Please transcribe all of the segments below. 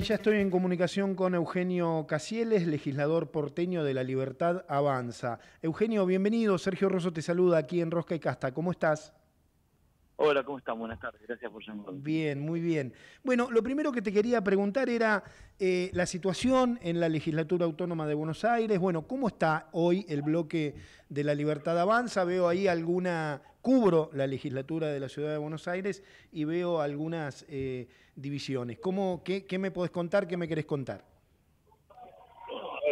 Y ya estoy en comunicación con Eugenio Casieles, legislador porteño de La Libertad Avanza. Eugenio, bienvenido. Sergio Rosso te saluda aquí en Rosca y Casta. ¿Cómo estás? Hola, ¿cómo están? Buenas tardes, gracias por llamarme. Bien, muy bien. Bueno, lo primero que te quería preguntar era eh, la situación en la legislatura autónoma de Buenos Aires. Bueno, ¿cómo está hoy el bloque de la Libertad Avanza? Veo ahí alguna, cubro la legislatura de la ciudad de Buenos Aires y veo algunas eh, divisiones. ¿Cómo, qué, qué, me podés contar? ¿Qué me querés contar?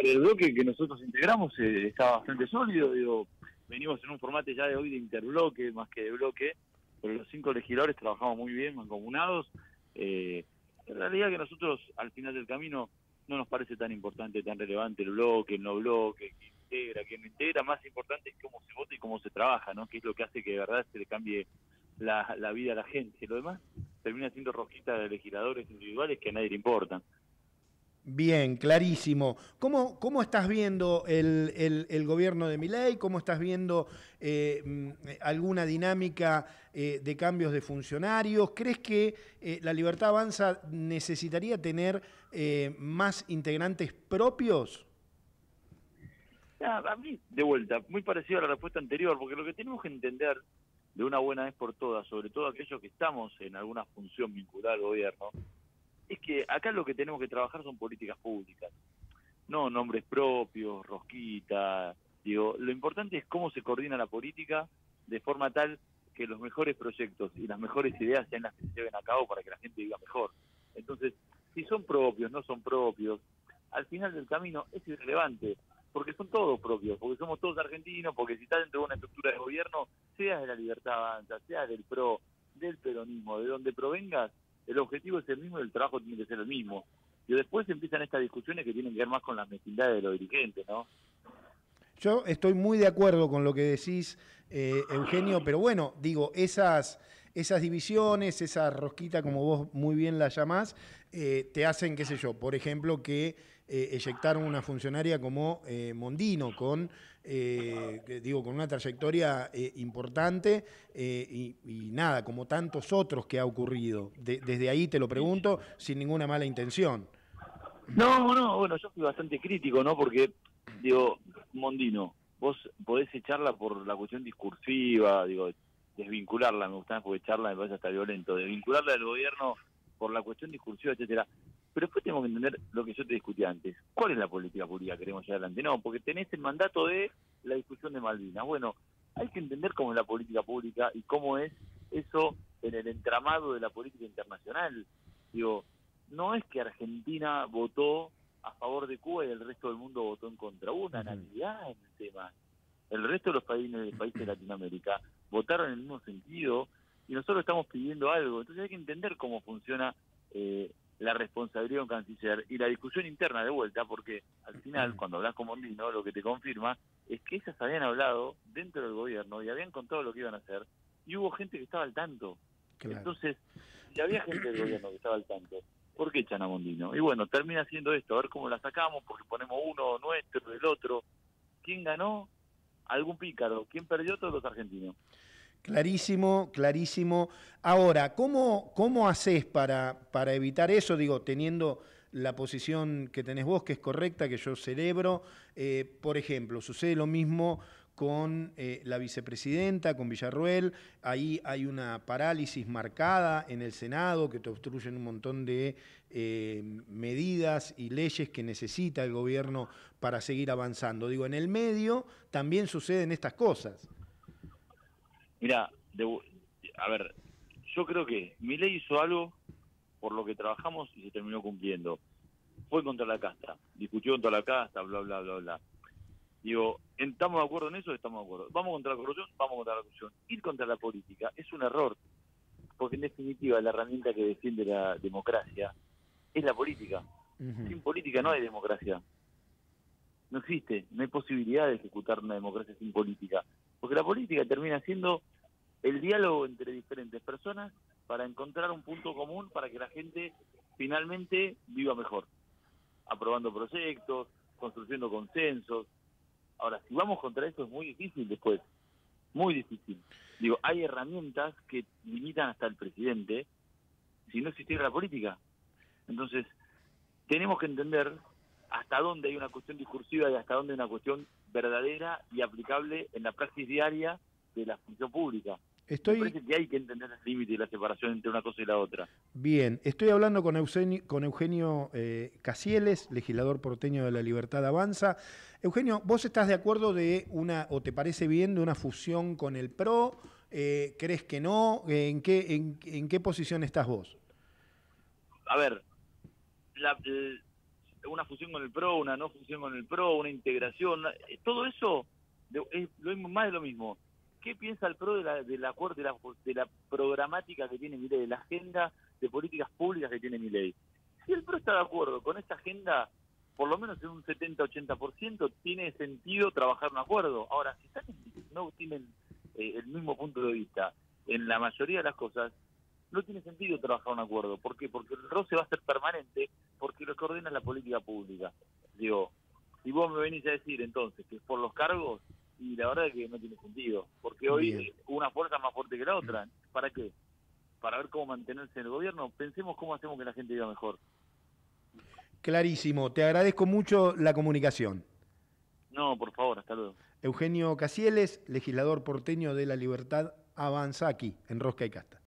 el bloque que nosotros integramos eh, está bastante sólido. Digo, venimos en un formato ya de hoy de interbloque más que de bloque pero los cinco legisladores trabajamos muy bien, mancomunados. Eh, en realidad que nosotros al final del camino no nos parece tan importante, tan relevante el bloque, el no bloque, integra, quién no integra, más importante es cómo se vota y cómo se trabaja, ¿no? que es lo que hace que de verdad se le cambie la, la vida a la gente. Lo demás termina siendo rojita de legisladores individuales que a nadie le importan. Bien, clarísimo. ¿Cómo, cómo estás viendo el, el, gobierno de Miley? ¿Cómo estás viendo eh, mm, alguna dinámica eh, de cambios de funcionarios? ¿Crees que eh, la Libertad Avanza necesitaría tener más integrantes propios? A mí, de vuelta, muy parecido a la respuesta anterior, porque lo que tenemos que entender de una buena vez por todas, sobre todo aquellos que estamos en alguna función vinculada al gobierno, es que acá lo que tenemos que trabajar son políticas públicas, no nombres propios, rosquita, digo, lo importante es cómo se coordina la política de forma tal que los mejores proyectos y las mejores ideas sean las que se lleven a cabo para que la gente viva mejor. Entonces, si son propios, no son propios, al final del camino es irrelevante, porque son todos propios, porque somos todos argentinos, porque si estás dentro de una estructura de gobierno, seas de la libertad avanza, seas del PRO, del peronismo, de donde provengas, el objetivo es el mismo y el trabajo tiene que ser el mismo. Y después empiezan estas discusiones que tienen que ver más con las mezquindades de los dirigentes, ¿no? Yo estoy muy de acuerdo con lo que decís, eh, Eugenio, pero bueno, digo, esas, esas divisiones, esa rosquita, como vos muy bien la llamás, eh, te hacen, qué sé yo, por ejemplo, que eh, eyectaron una funcionaria como Mondino, con, digo, con una trayectoria importante y, nada, como tantos otros que ha ocurrido. desde ahí te lo pregunto, sin ninguna mala intención. No, no, bueno, yo fui bastante crítico, ¿no? Porque digo, Mondino, vos podés echarla por la cuestión discursiva, digo, desvincularla, me gusta porque echarla me parece hasta violento, desvincularla del gobierno por la cuestión discursiva, etcétera. Pero después tenemos que entender lo que yo te discutí antes. ¿Cuál es la política pública que queremos llevar adelante? No, porque tenés el mandato de la discusión de Malvinas. Bueno, hay que entender cómo es la política pública y cómo es eso en el entramado de la política internacional. Digo, no es que Argentina votó a favor de Cuba y el resto del mundo votó en contra. Hubo una unanimidad en el tema. El resto de los países, países de Latinoamérica votaron en el mismo sentido y nosotros estamos pidiendo algo. Entonces hay que entender cómo funciona eh, la responsabilidad de un canciller y la discusión interna de vuelta, porque al final, cuando hablas con Mondino, lo que te confirma es que ellas habían hablado dentro del gobierno y habían contado lo que iban a hacer y hubo gente que estaba al tanto. Entonces, si había gente del gobierno que estaba al tanto, ¿Por qué echan a Mondino? Y bueno, termina siendo esto, a ver cómo la sacamos, porque ponemos uno nuestro, del otro. ¿Quién ganó? Algún pícaro. ¿Quién perdió? Todos los argentinos. Clarísimo, clarísimo. Ahora, ¿cómo, cómo haces para, para evitar eso? Digo, teniendo la posición que tenés vos, que es correcta, que yo celebro. Eh, por ejemplo, sucede lo mismo con eh, la vicepresidenta, con Villarruel. Ahí hay una parálisis marcada en el Senado que te obstruyen un montón de eh, medidas y leyes que necesita el gobierno para seguir avanzando. Digo, en el medio también suceden estas cosas. Mira, a ver, yo creo que mi ley hizo algo por lo que trabajamos y se terminó cumpliendo. Fue contra la casta, discutió contra la casta, bla, bla, bla, bla. Digo, ¿estamos de acuerdo en eso? Estamos de acuerdo. ¿Vamos contra la corrupción? Vamos contra la corrupción. Ir contra la política es un error, porque en definitiva la herramienta que defiende la democracia es la política. Sin política no hay democracia. No existe, no hay posibilidad de ejecutar una democracia sin política, porque la política termina siendo el diálogo entre diferentes personas para encontrar un punto común para que la gente finalmente viva mejor, aprobando proyectos, construyendo consensos, Ahora, si vamos contra eso es muy difícil después, muy difícil. Digo, hay herramientas que limitan hasta el presidente si no existiera la política. Entonces, tenemos que entender hasta dónde hay una cuestión discursiva y hasta dónde hay una cuestión verdadera y aplicable en la praxis diaria de la función pública. Estoy... Me parece que hay que entender el límite y la separación entre una cosa y la otra. Bien, estoy hablando con Eugenio, con Eugenio eh, Casieles, legislador porteño de la Libertad Avanza. Eugenio, ¿vos estás de acuerdo de una, o te parece bien, de una fusión con el PRO? Eh, ¿Crees que no? ¿En qué, en, qué posición estás vos? A ver, una fusión con el PRO, una no fusión con el PRO, una integración, eh, todo eso es lo, más de lo mismo ¿Qué piensa el PRO de la, de la, de la, de la programática que tiene mi ley, de la agenda de políticas públicas que tiene mi ley? Si el PRO está de acuerdo con esta agenda, por lo menos en un 70-80%, tiene sentido trabajar un acuerdo. Ahora, si están, no tienen eh, el mismo punto de vista en la mayoría de las cosas, no tiene sentido trabajar un acuerdo. ¿Por qué? Porque el roce va a ser permanente, porque lo que ordena la política pública. Digo, si vos me venís a decir entonces que es por los cargos, y la verdad es que no tiene sentido, porque hoy una fuerza más fuerte que la otra. ¿Para qué? Para ver cómo mantenerse en el gobierno. Pensemos cómo hacemos que la gente viva mejor. Clarísimo, te agradezco mucho la comunicación. No, por favor, hasta luego. Eugenio Casieles, legislador porteño de la Libertad, avanza aquí, en Rosca y Casta.